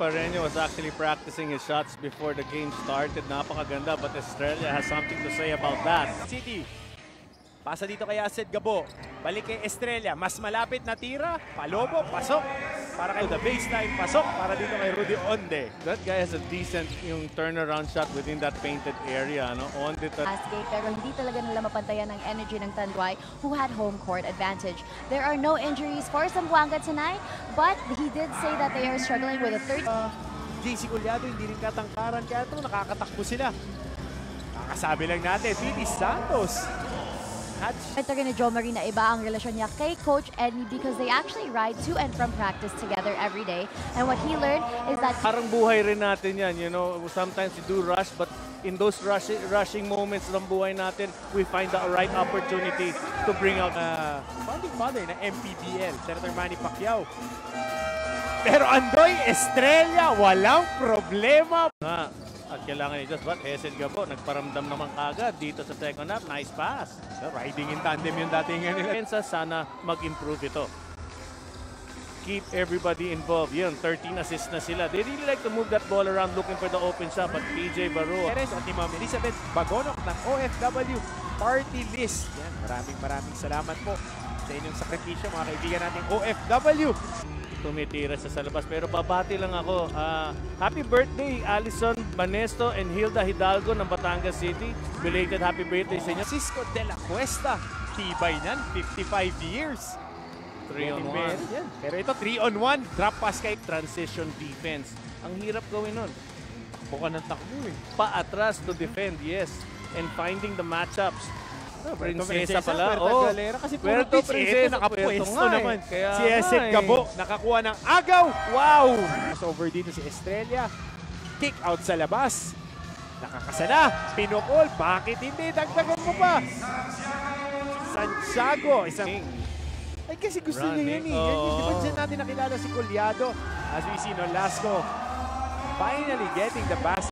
Pareño was actually practicing his shots before the game started. Napakaganda, but Estrella has something to say about that. City. Pasa dito kay Acid Gabo. Balik kay Estrella. Mas malapit na tira. Palobo, pasok. Para kay the baseline, pasok. Para dito kay Rudy Onde. That guy has a decent yung turnaround shot within that painted area. No? On the last game pero hindi talaga nila mapantayan ang energy ng Tanduay who had home court advantage. There are no injuries for Zamboanga tonight but he did say that they are struggling with a third JC Collado hindi rin katangkaran. Kaya ito, nakakatakbo sila. Kakasabi lang natin, Piti Santos. Hatch. Ito rin ni Joe Marina iba ang relasyon niya kay Coach Eddie because they actually ride to and from practice together every day. And what he learned is that Parang buhay rin natin yan, you know. Sometimes you do rush, but in those rushing, rushing moments ng buhay natin, we find the right opportunity to bring out uh, founding father ng MPBL, Senator Manny Pacquiao. Pero Andoy Estrella, walang problema. nga. At kailangan ni Diyos, but Esel Gabo, nagparamdam naman kagad dito sa second half. Nice pass. Riding in tandem yung datingan nila. Pensa sana mag-improve ito. Keep everybody involved. Yun, 13 assists na sila. They really like to move that ball around looking for the open shot, but PJ Baro, Perez at ni Ma'am Elizabeth Bagonok ng OFW Party List. Yan, maraming maraming salamat po sa inyong sakripisyo mga kaibigan nating OFW. Tumitira sa sa labas. Pero babati lang ako. Ah, happy birthday, Alison Banesto and Hilda Hidalgo ng Batangas City. Belated happy birthday sa inyo. Cisco de la Cuesta, tibay nan, 55 years. 3 on Very 1. yan. Pero ito 3 on 1, drop pass kay Transition defense. Ang hirap gawin nun. Buka ng takbo eh. Paatras to defend, yes. And finding the matchups. Oh, Prinsesa pala. Puerto Oh, Galera kasi puro Puerto pitch. Prinsesa, nga eh. naman. Kaya si Esek eh. Gabo, nakakuha ng agaw. Wow! Over dito si Estrella. Kick out sa labas. Nakakasana. Pinukol. Bakit hindi? Dagdagan mo pa. Santiago. Isang... Ay kasi gusto niya Running. eh. Yan, yun. Di ba dyan natin nakilala si Colyado? As we see Nolasco finally getting the basket.